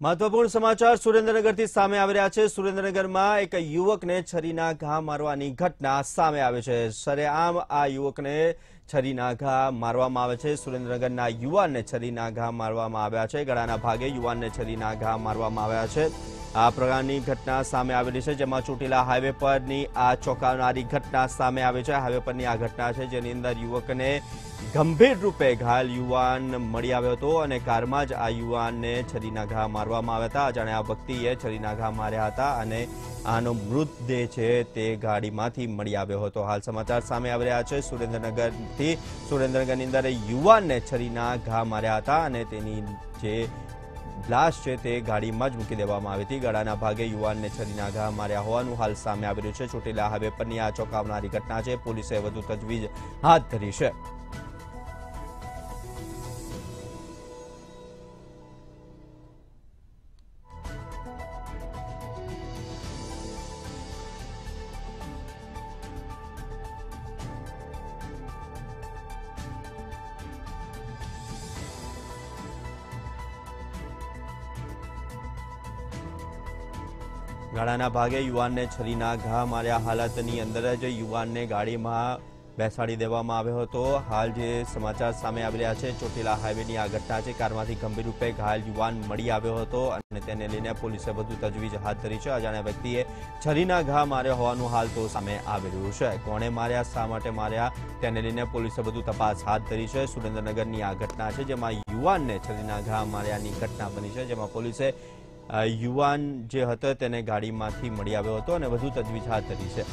મહત્વપૂર્ણ સમાચાર સુરેન્દ્રનગરથી સામે આવી રહ્યા છે. સુરેન્દ્રનગરમાં એક યુવકને છરીના ઘા મારવાની ઘટના સામે આવે છે. સરેઆમ આ યુવકને છરીના ઘા મારવામાં આવે છે. સુરેન્દ્રનગરના યુવાનને છરીના ઘા મારવામાં આવ્યા છે. ગળાના ભાગે યુવાનને છરીના ઘા મારવામાં આવ્યા છે. આ પ્રકારની ઘટના સામે આવેલી છે, જેમાં ચોટીલા હાઈવે પરની આ ચોંકાવનારી ઘટના સામે આવે છે. હાઈવે પરની આ ઘટના છે, જેની અંદર યુવકને ગંભીર રૂપે ઘાયલ યુવાન મળી આવ્યો હતો અને કારમાં જ આ યુવાનને છરીના ઘા મારવામાં આવ્યા હતા. અજાણ્યા વ્યક્તિએ છરીના ઘા માર્યા હતા અને આનો મૃતદેહ છે તે ગાડીમાંથી મળી આવ્યો હતો. હાલ સમાચાર સામે આવી રહ્યા છે. સુરેન્દ્રનગરથી સુરેન્દ્રનગરની અંદર યુવાનને છરીના ઘા માર્યા હતા અને તેની જે લાશ છે તે ગાડીમાં જ મૂકી દેવામાં આવી હતી. ગળાના ભાગે યુવાનને છરીના ઘા માર્યા હોવાનું હાલ સામે આવી રહ્યું છે. ચોટીલા હાઈવે પરની આ ચોંકાવનારી ઘટના છે. પોલીસે વધુ તજવીજ હાથ ધરી છે. ગાળાના ભાગે યુવાનને છરીના ઘા માર્યા. હાલતની અંદર જ યુવાનને ગાડીમાં બેસાડી દેવામાં આવ્યો હતો. હાલ જે સમાચાર સામે આવી રહ્યા છે, ચોટીલા હાઈવેની આ ઘટના છે. કારમાંથી ગંભીર રૂપે ઘાયલ યુવાન મળી આવ્યો હતો અને તેને લઈને પોલીસે વધુ તજવીજ હાથ ધરી છે. અજાણ્યા વ્યક્તિએ છરીના ઘા માર્યા હોવાનું હાલ તો સામે આવી રહ્યું છે. કોણે માર્યા, શા માટે માર્યા, તેને લઈને પોલીસે વધુ તપાસ હાથ ધરી છે. સુરેન્દ્રનગરની આ ઘટના છે, જેમાં યુવાનને છરીના ઘા માર્યાની ઘટના બની છે, જેમાં પોલીસે યુવાન જે હતો તેને ગાડીમાંથી મળી આવ્યો હતો અને વધુ તજવીજ હાથ ધરી છે.